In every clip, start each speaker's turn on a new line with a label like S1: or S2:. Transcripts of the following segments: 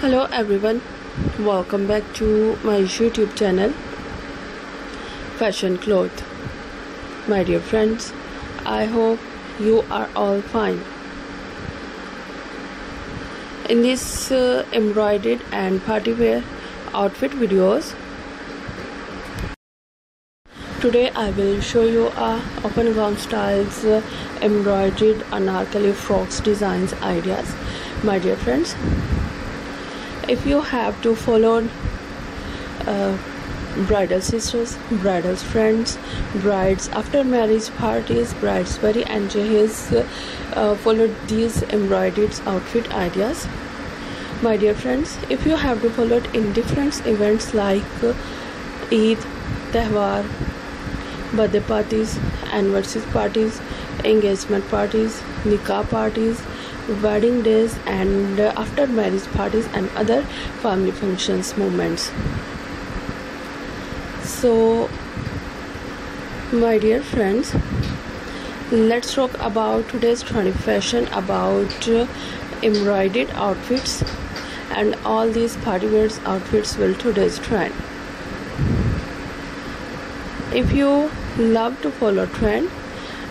S1: hello everyone. Welcome back to my youtube channel fashion cloth. My dear friends i hope you are all fine. In this uh, embroidered and party wear outfit videos today i will show you a open gown styles uh, embroidered anarkali frocks designs ideas. My dear friends if you have to follow uh, bridal sisters bridal friends brides after marriage parties brides very and his uh, follow these embroidered outfit ideas. My dear friends if you have to follow in different events like uh, eid tehwar birthday parties anniversary parties engagement parties nikah parties wedding days and uh, after marriage parties and other family functions moments. So my dear friends let's talk about today's trendy fashion about uh, embroidered outfits and all these party wear outfits will today's trend. If you love to follow trend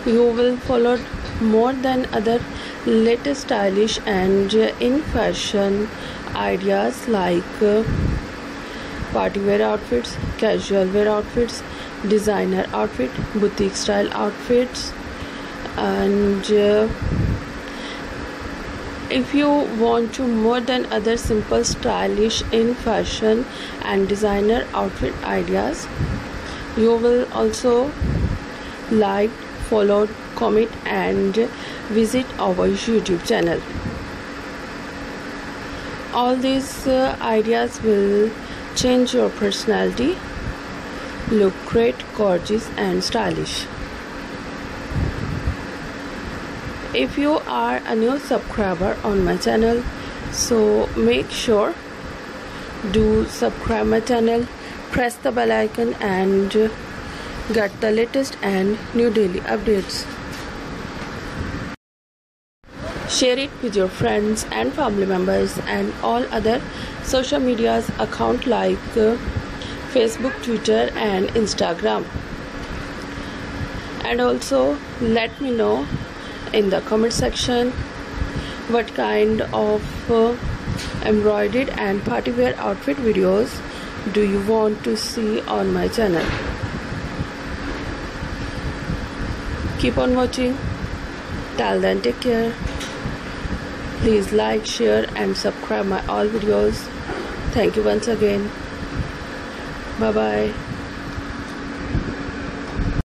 S1: you will follow more than other latest stylish and in fashion ideas like uh, party wear outfits casual wear outfits designer outfit boutique style outfits and uh, if you want to more than other simple stylish in fashion and designer outfit ideas you will also like follow comment and visit our youtube channel. All these uh, ideas will change your personality look great gorgeous and stylish. If you are a new subscriber on my channel so make sure do subscribe my channel press the bell icon and get the latest and new daily updates. Share it with your friends and family members and all other social medias account like uh, facebook twitter and instagram. And also let me know in the comment section what kind of uh, embroidered and party wear outfit videos do you want to see on my channel keep on watching. Till then take care. Please like share and subscribe my all videos. Thank you once again. Bye bye